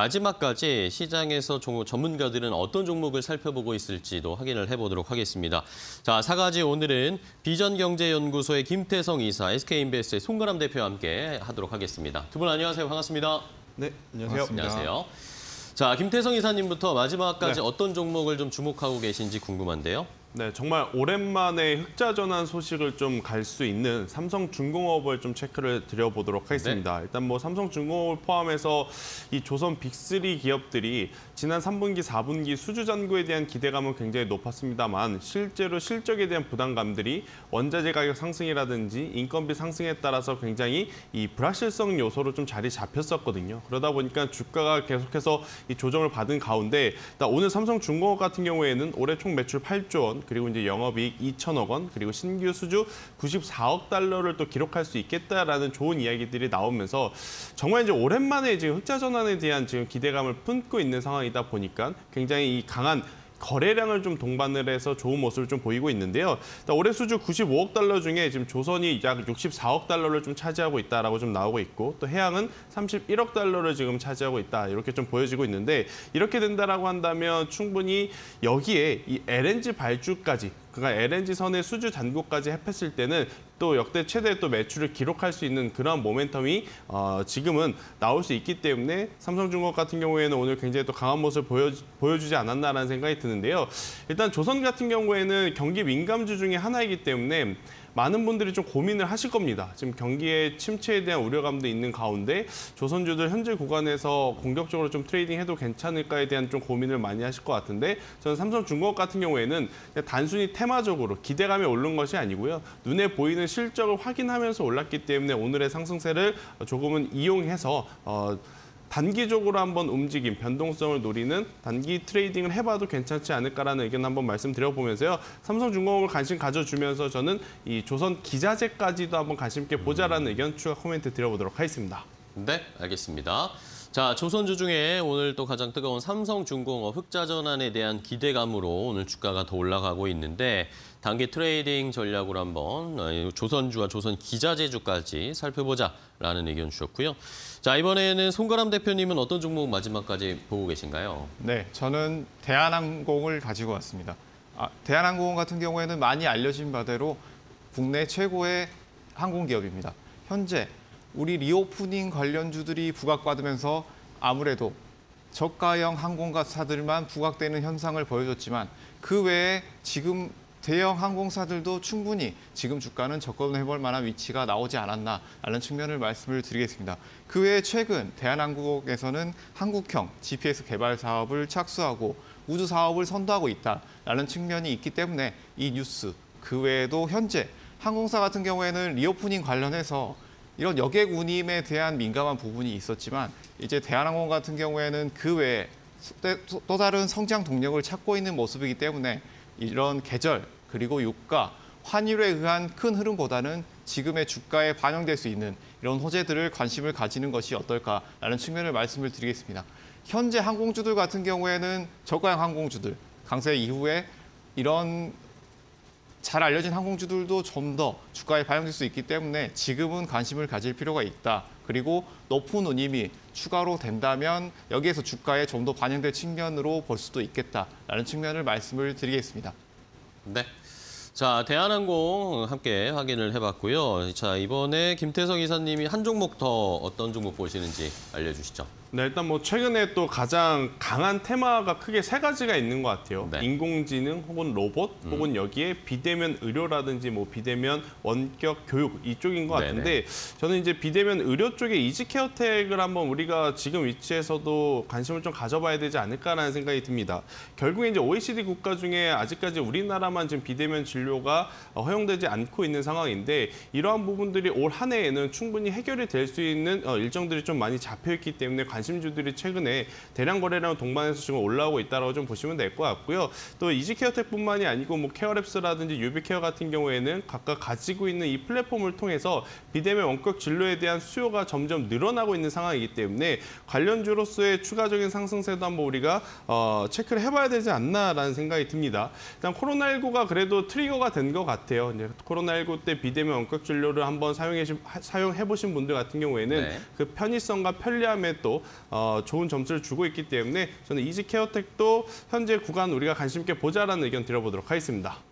마지막까지 시장에서 종- 전문가들은 어떤 종목을 살펴보고 있을지도 확인을 해보도록 하겠습니다. 자, 사가지 오늘은 비전경제연구소의 김태성 이사, SK인베스트의 송가람 대표와 함께 하도록 하겠습니다. 두 분 안녕하세요. 반갑습니다. 네, 안녕하세요. 반갑습니다. 안녕하세요. 자, 김태성 이사님부터 마지막까지 네. 어떤 종목을 좀 주목하고 계신지 궁금한데요. 네, 정말 오랜만에 흑자 전환 소식을 좀 갈 수 있는 삼성중공업을 좀 체크를 드려보도록 하겠습니다. 일단 뭐 삼성중공업을 포함해서 이 조선 빅3 기업들이 지난 3분기, 4분기 수주 잔고에 대한 기대감은 굉장히 높았습니다만 실제로 실적에 대한 부담감들이 원자재 가격 상승이라든지 인건비 상승에 따라서 굉장히 이 불확실성 요소로 좀 자리 잡혔었거든요. 그러다 보니까 주가가 계속해서 이 조정을 받은 가운데 오늘 삼성중공업 같은 경우에는 올해 총 매출 8조 원 그리고 이제 영업이익 2천억 원 그리고 신규 수주 94억 달러를 또 기록할 수 있겠다라는 좋은 이야기들이 나오면서 정말 이제 오랜만에 지금 흑자 전환에 대한 지금 기대감을 품고 있는 상황이다 보니까 굉장히 이 강한 거래량을 좀 동반을 해서 좋은 모습을 좀 보이고 있는데요. 올해 수주 95억 달러 중에 지금 조선이 약 64억 달러를 좀 차지하고 있다라고 좀 나오고 있고 또 해양은 31억 달러를 지금 차지하고 있다 이렇게 좀 보여지고 있는데 이렇게 된다라고 한다면 충분히 여기에 이 LNG 발주까지 그러니까 LNG 선의 수주 잔고까지 합했을 때는 또 역대 최대 또 매출을 기록할 수 있는 그런 모멘텀이 어, 지금은 나올 수 있기 때문에 삼성중공업 같은 경우에는 오늘 굉장히 또 강한 모습을 보여, 보여주지 않았나라는 생각이 드는데요. 일단 조선 같은 경우에는 경기 민감주 중에 하나이기 때문에 많은 분들이 좀 고민을 하실 겁니다. 지금 경기의 침체에 대한 우려감도 있는 가운데 조선주들 현재 구간에서 공격적으로 좀 트레이딩해도 괜찮을까에 대한 좀 고민을 많이 하실 것 같은데 저는 삼성중공업 같은 경우에는 단순히 테마적으로 기대감이 오른 것이 아니고요. 눈에 보이는 실적을 확인하면서 올랐기 때문에 오늘의 상승세를 조금은 이용해서 어, 단기적으로 한번 움직임, 변동성을 노리는 단기 trading을 해봐도 괜찮지 않을까라는 의견 한번 말씀드려보면서요. 삼성중공업을 관심 가져주면서 저는 이 조선 기자재까지도 한번 관심 있게 보자라는 의견 추가 코멘트 드려보도록 하겠습니다. 네, 알겠습니다. 자, 조선주 중에 오늘 또 가장 뜨거운 삼성중공업 흑자 전환에 대한 기대감으로 오늘 주가가 더 올라가고 있는데 단기 trading 전략으로 한번 어, 조선주와 조선 기자재주까지 살펴보자라는 의견 주셨고요. 자, 이번에는 송가람 대표님은 어떤 종목 마지막까지 보고 계신가요? 네, 저는 대한항공을 가지고 왔습니다. 아, 대한항공 같은 경우에는 많이 알려진 바대로 국내 최고의 항공기업입니다. 현재 우리 reopening 관련주들이 부각받으면서 아무래도 저가형 항공사들만 부각되는 현상을 보여줬지만 그 외에 지금 대형 항공사들도 충분히 지금 주가는 접근해볼 만한 위치가 나오지 않았나라는 측면을 말씀을 드리겠습니다. 그 외에 최근 대한항공에서는 한국형 GPS 개발 사업을 착수하고 우주 사업을 선도하고 있다라는 측면이 있기 때문에 이 뉴스 그 외에도 현재 항공사 같은 경우에는 reopening 관련해서 이런 여객 운임에 대한 민감한 부분이 있었지만 이제 대한항공 같은 경우에는 그 외에 또- 또 다른 성장 동력을 찾고 있는 모습이기 때문에 이런 계절 그리고 유가 환율에 의한 큰 흐름보다는 지금의 주가에 반영될 수 있는 이런 호재들을 관심을 가지는 것이 어떨까라는 측면을 말씀을 드리겠습니다. 현재 항공주들 같은 경우에는 저가형 항공주들 강세 이후에 이런 잘 알려진 항공주들도 좀 더 주가에 반영될 수 있기 때문에 지금은 관심을 가질 필요가 있다. 그리고 높은 운임이 추가로 된다면 여기에서 주가에 좀 더 반영될 측면으로 볼 수도 있겠다라는 측면을 말씀을 드리겠습니다. 네. 자, 대한항공 함께 확인을 해봤고요. 자, 이번에 김태성 이사님이 한 종목 더 어떤 종목 보시는지 알려주시죠. 네, 일단 뭐 최근에 또 가장 강한 테마가 크게 세 가지가 있는 것 같아요. 네. 인공지능 혹은 로봇 혹은 여기에 비대면 의료라든지 뭐 비대면 원격 교육 이쪽인 것 네네. 같은데 저는 이제 비대면 의료 쪽에 이지케어텍을 한번 우리가 지금 위치에서도 관심을 좀 가져봐야 되지 않을까라는 생각이 듭니다. 결국에 이제 OECD 국가 중에 아직까지 우리나라만 지금 비대면 진료가 어, 허용되지 않고 있는 상황인데 이러한 부분들이 올 한 해에는 충분히 해결이 될 수 있는 어, 일정들이 좀 많이 잡혀 있기 때문에 관심주들이 최근에 대량 거래량 동반해서 지금 올라오고 있다라고 좀 보시면 될 것 같고요. 또 이지케어텍뿐만이 아니고 뭐 케어랩스라든지 유비케어 같은 경우에는 각각 가지고 있는 이 플랫폼을 통해서 비대면 원격 진료에 대한 수요가 점점 늘어나고 있는 상황이기 때문에 관련주로서의 추가적인 상승세도 한번 우리가 어, 체크를 해봐야 되지 않나라는 생각이 듭니다. 일단 코로나19가 그래도 트리거가 된 것 같아요. 이제 코로나19 때 비대면 원격 진료를 한번 사용해 사용해 보신 분들 같은 경우에는 네. 그 편의성과 편리함에 또 어, 좋은 점수를 주고 있기 때문에 저는 이지 케어텍도 현재 구간 우리가 관심 있게 보자라는 의견 드려보도록 하겠습니다.